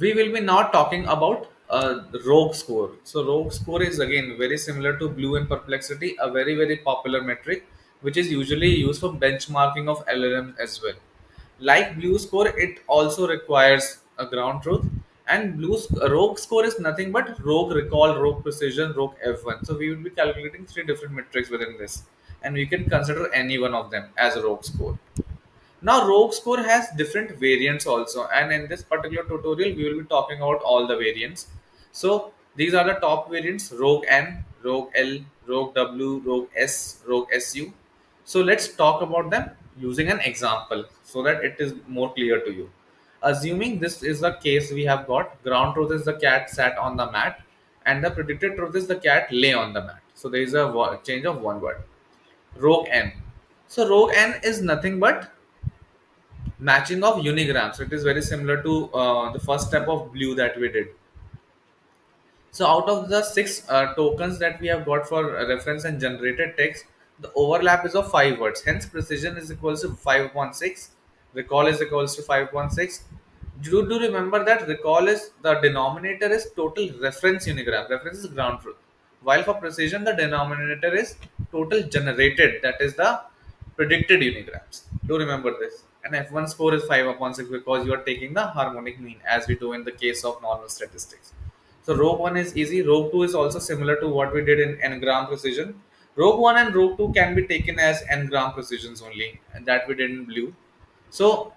we will be now talking about uh, ROUGE score. So ROUGE score is again very similar to BLEU and perplexity a very very popular metric which is usually used for benchmarking of llms as well. Like BLEU score it also requires a ground truth and BLEU ROUGE score is nothing but ROUGE recall ROUGE precision ROUGE f1 so we will be calculating three different metrics within this and we can consider any one of them as a ROUGE score now, ROUGE Score has different variants also, and in this particular tutorial, we will be talking about all the variants. So, these are the top variants ROUGE N, ROUGE L, ROUGE W, ROUGE S, ROUGE SU. So, let's talk about them using an example so that it is more clear to you. Assuming this is the case, we have got ground truth is the cat sat on the mat, and the predicted truth is the cat lay on the mat. So, there is a change of one word. ROUGE N. So, ROUGE N is nothing but matching of unigrams. So it is very similar to uh, the first step of BLEU that we did. So out of the six uh, tokens that we have got for reference and generated text the overlap is of five words. Hence precision is equals to 5.6 recall is equals to 5.6 do, do remember that recall is the denominator is total reference unigram. Reference is ground truth. While for precision the denominator is total generated. That is the predicted unigrams. Do remember this and f1 score is 5 upon 6 because you are taking the harmonic mean as we do in the case of normal statistics. So ROUGE 1 is easy. ROUGE 2 is also similar to what we did in n-gram precision. ROUGE 1 and ROUGE 2 can be taken as n-gram precisions only and that we did in BLEU. So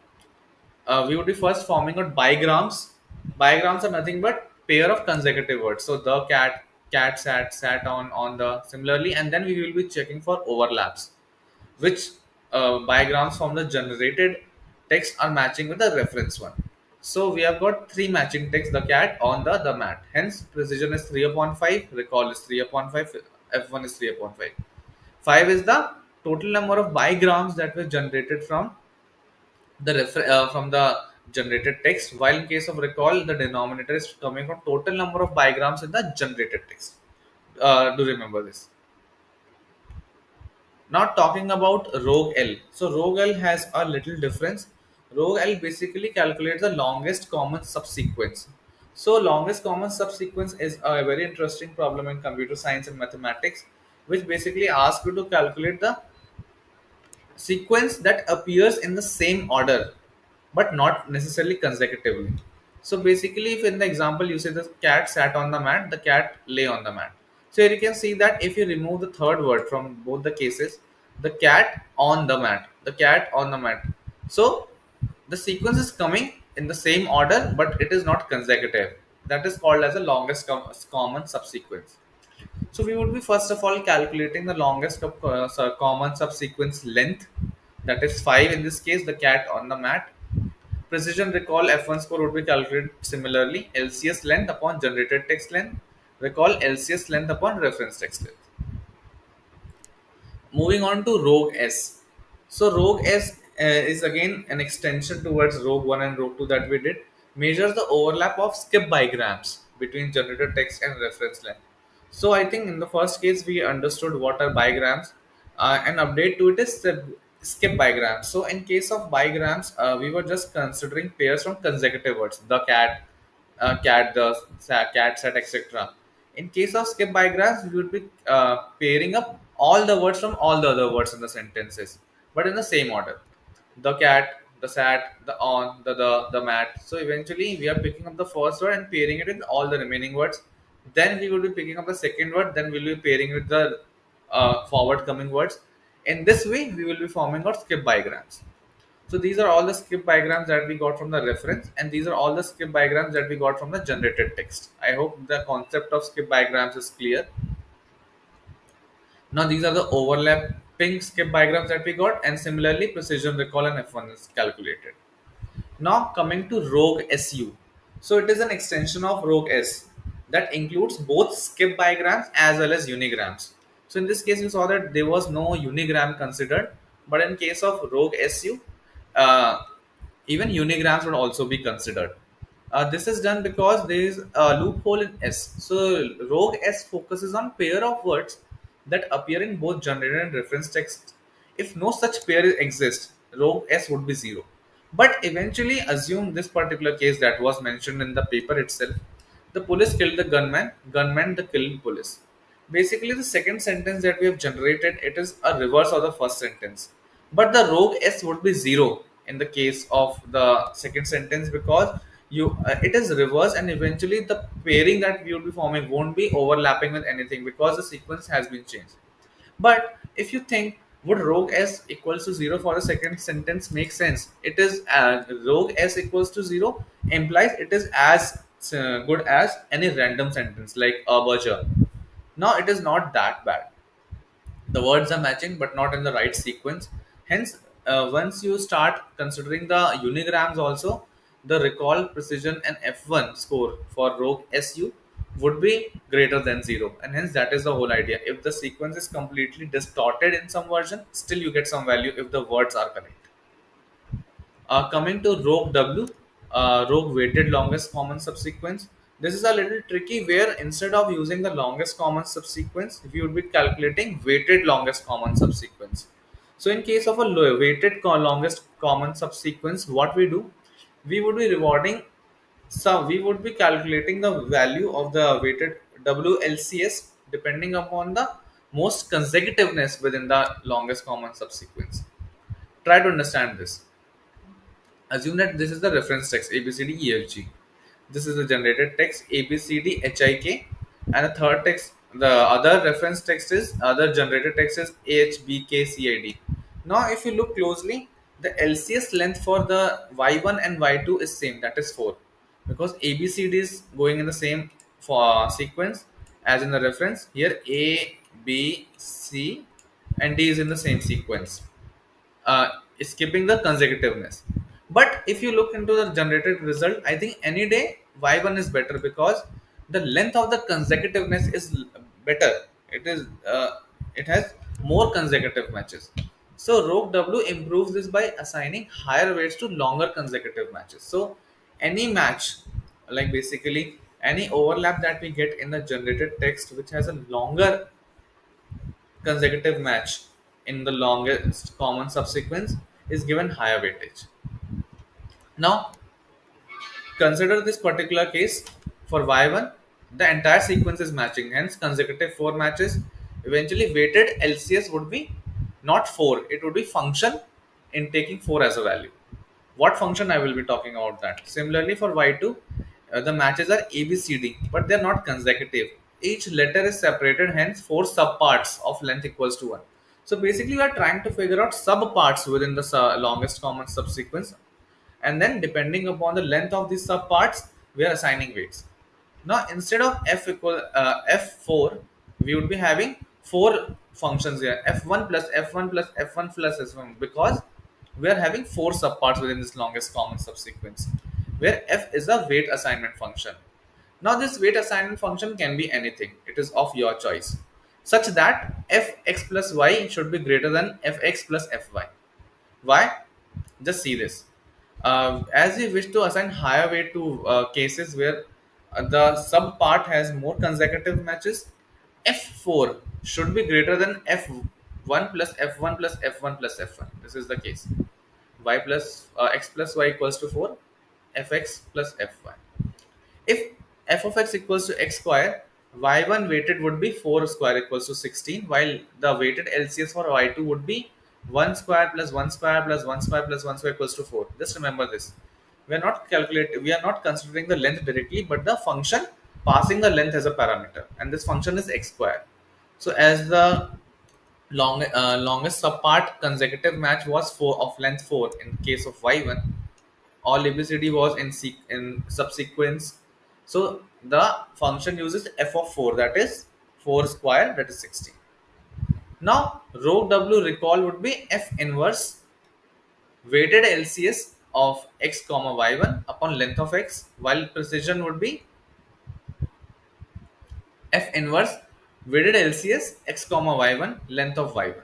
uh, we would be first forming out bigrams. Bigrams are nothing but pair of consecutive words. So the cat, cat sat, sat on, on the similarly and then we will be checking for overlaps which uh, bigrams from the generated text are matching with the reference one. So we have got three matching text, the cat on the, the mat. Hence precision is 3 upon 5, recall is 3 upon 5, F1 is 3 upon 5. 5 is the total number of bigrams that were generated from the refer- uh, from the generated text while in case of recall the denominator is coming from total number of bigrams in the generated text uh, do remember this now talking about ROUGE L. So ROUGE L has a little difference. ROUGE L basically calculates the longest common subsequence. So longest common subsequence is a very interesting problem in computer science and mathematics, which basically asks you to calculate the sequence that appears in the same order, but not necessarily consecutively. So basically, if in the example you say the cat sat on the mat, the cat lay on the mat. So here you can see that if you remove the third word from both the cases, the cat on the mat, the cat on the mat. So the sequence is coming in the same order, but it is not consecutive. That is called as the longest com common subsequence. So we would be first of all calculating the longest uh, common subsequence length, that is 5 in this case, the cat on the mat. Precision recall F1 score would be calculated similarly, LCS length upon generated text length recall LCS length upon reference text length. Moving on to ROUGE S. So ROUGE S uh, is again an extension towards ROUGE 1 and ROUGE 2 that we did. Measures the overlap of skip bigrams between generated text and reference length. So I think in the first case we understood what are bigrams. Uh, an update to it is skip bigrams. So in case of bigrams, uh, we were just considering pairs from consecutive words. The cat, uh, cat, the cat set, etc in case of skip bigrams, we would be uh, pairing up all the words from all the other words in the sentences, but in the same order. The cat, the sat, the on, the the, the mat. So eventually, we are picking up the first word and pairing it with all the remaining words. Then we will be picking up the second word. Then we'll be pairing with the uh, forward coming words. In this way, we will be forming our skip bigrams. So these are all the skip bigrams that we got from the reference and these are all the skip bigrams that we got from the generated text. I hope the concept of skip bigrams is clear. Now these are the overlapping skip bigrams that we got and similarly precision recall and F1 is calculated. Now coming to ROUGE SU. So it is an extension of ROUGE S that includes both skip bigrams as well as unigrams. So in this case you saw that there was no unigram considered but in case of ROUGE SU uh, even unigrams would also be considered. Uh, this is done because there is a loophole in S. So ROUGE S focuses on pair of words that appear in both generated and reference text. If no such pair exists, ROUGE S would be zero. But eventually, assume this particular case that was mentioned in the paper itself. The police killed the gunman, gunman the killed police. Basically, the second sentence that we have generated, it is a reverse of the first sentence. But the ROUGE S would be zero in the case of the second sentence because you uh, it is reverse and eventually the pairing that we will be forming won't be overlapping with anything because the sequence has been changed. But if you think would ROUGE s equals to 0 for the second sentence make sense? It is uh, ROUGE s equals to 0 implies it is as uh, good as any random sentence like a burger now it is not that bad. The words are matching but not in the right sequence hence uh, once you start considering the unigrams also the recall precision and f1 score for ROUGE su would be greater than 0 and hence that is the whole idea if the sequence is completely distorted in some version still you get some value if the words are correct uh, coming to ROUGE W, uh, ROUGE weighted longest common subsequence. This is a little tricky where instead of using the longest common subsequence, we would be calculating weighted longest common subsequence. So in case of a weighted longest common subsequence, what we do, we would be rewarding some, we would be calculating the value of the weighted WLCS depending upon the most consecutiveness within the longest common subsequence. Try to understand this Assume that this is the reference text ABCDEFG. This is the generated text ABCDHIK, and the third text, the other reference text is other generated text is AHBKCID. Now, if you look closely, the LCS length for the Y1 and Y2 is same, that is 4, because ABCD is going in the same for sequence as in the reference. Here A, B, C, and D is in the same sequence uh, skipping the consecutiveness. But if you look into the generated result, I think any day y1 is better because the length of the consecutiveness is better. It is uh, it has more consecutive matches. So ROUGE W improves this by assigning higher weights to longer consecutive matches. So any match, like basically any overlap that we get in the generated text which has a longer consecutive match in the longest common subsequence is given higher weightage. Now, consider this particular case for y1, the entire sequence is matching, hence consecutive 4 matches. Eventually, weighted LCS would be not 4, it would be function in taking 4 as a value. What function I will be talking about that. Similarly, for y2, uh, the matches are ABCD, but they are not consecutive. Each letter is separated, hence four subparts of length equals to 1. So basically, we are trying to figure out subparts within the su- longest common subsequence, and then depending upon the length of these subparts, we are assigning weights. Now, instead of f equal uh, f4, we would be having four functions here: f1 plus f1 plus f1 plus s1 because we are having four subparts within this longest common subsequence, where f is a weight assignment function. Now, this weight assignment function can be anything; it is of your choice, such that fx plus y should be greater than fx plus fy. Why? Just see this. Uh, as we wish to assign higher weight to uh, cases where the sub part has more consecutive matches, f4 should be greater than f1 plus f1 plus f1 plus f1. This is the case. y plus uh, x plus y equals to 4, fx plus fy. If f of x equals to x square, y1 weighted would be 4 square equals to 16, while the weighted LCS for y2 would be 1 square plus 1 square plus 1 square plus 1 square equals to 4. Just remember this. We are not calculating, we are not considering the length directly, but the function passing the length as a parameter, and this function is x square. So as the long uh, longest subpart consecutive match was 4 of length 4 in case of y1 all abcd was in seq- in subsequence. So the function uses f of 4 that is 4 square that is 16 now ROUGE w recall would be f inverse weighted lcs of x comma y1 upon length of x while precision would be f inverse weighted LCS x comma y1 length of y1.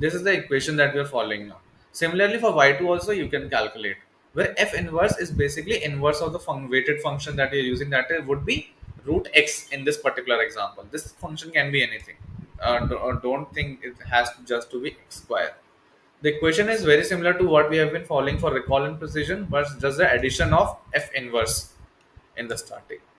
This is the equation that we are following now. Similarly for y2 also you can calculate where f inverse is basically inverse of the fun- weighted function that you're using that would be root x in this particular example. This function can be anything. Uh, uh, don't think it has just to be x square. The equation is very similar to what we have been following for recall and precision, but just the addition of f inverse in the starting.